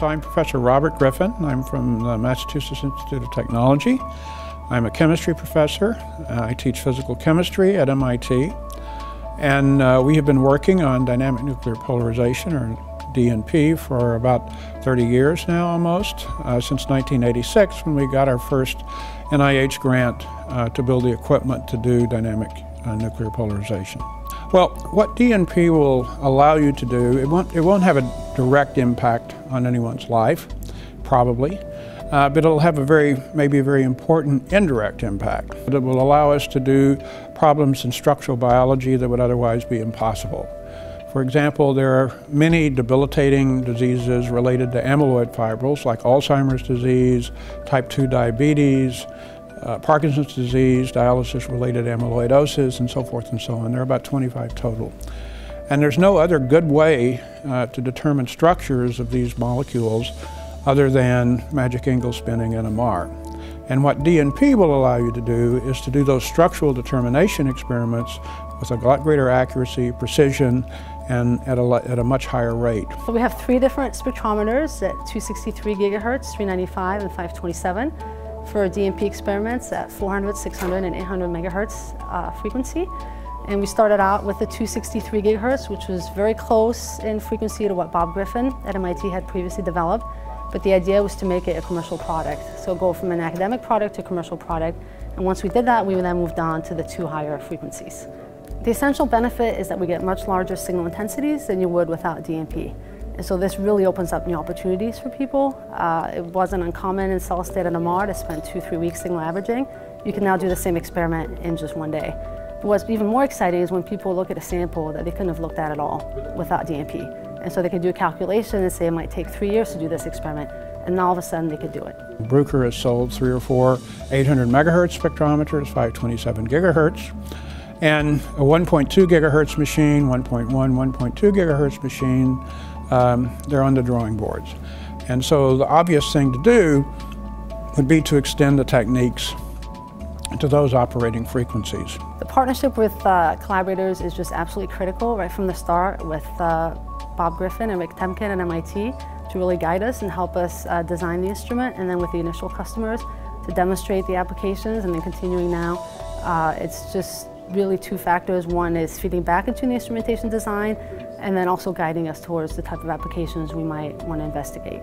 So I'm Professor Robert Griffin. I'm from the Massachusetts Institute of Technology. I'm a chemistry professor. Uh, I teach physical chemistry at MIT. And uh, we have been working on dynamic nuclear polarization, or DNP, for about 30 years now almost, uh, since 1986 when we got our first NIH grant uh, to build the equipment to do dynamic uh, nuclear polarization. Well, what DNP will allow you to do, it won't, it won't have a direct impact on anyone's life, probably, uh, but it'll have a very, maybe a very important indirect impact. It will allow us to do problems in structural biology that would otherwise be impossible. For example, there are many debilitating diseases related to amyloid fibrils like Alzheimer's disease, type 2 diabetes, uh, Parkinson's disease, dialysis-related amyloidosis, and so forth and so on. There are about 25 total. And there's no other good way uh, to determine structures of these molecules other than magic angle spinning NMR. And what DNP will allow you to do is to do those structural determination experiments with a lot greater accuracy, precision, and at a, at a much higher rate. So we have three different spectrometers at 263 gigahertz, 395, and 527 for DNP experiments at 400, 600, and 800 megahertz uh, frequency. And we started out with the 263 gigahertz, which was very close in frequency to what Bob Griffin at MIT had previously developed. But the idea was to make it a commercial product. So go from an academic product to a commercial product. And once we did that, we then moved on to the two higher frequencies. The essential benefit is that we get much larger signal intensities than you would without DNP. And so this really opens up new opportunities for people. Uh, it wasn't uncommon in solid state NMR to spend two, three weeks signal averaging. You can now do the same experiment in just one day. What's even more exciting is when people look at a sample that they couldn't have looked at at all without DNP. And so they could do a calculation and say it might take three years to do this experiment. And all of a sudden they could do it. Bruker has sold three or four 800 megahertz spectrometers, 527 gigahertz. And a 1.2 gigahertz machine, 1.1, 1.2 gigahertz machine, um, they're on the drawing boards. And so the obvious thing to do would be to extend the techniques to those operating frequencies. The partnership with uh, collaborators is just absolutely critical right from the start with uh, Bob Griffin and Rick Temkin at MIT to really guide us and help us uh, design the instrument and then with the initial customers to demonstrate the applications and then continuing now. Uh, it's just really two factors. One is feeding back into the instrumentation design and then also guiding us towards the type of applications we might want to investigate.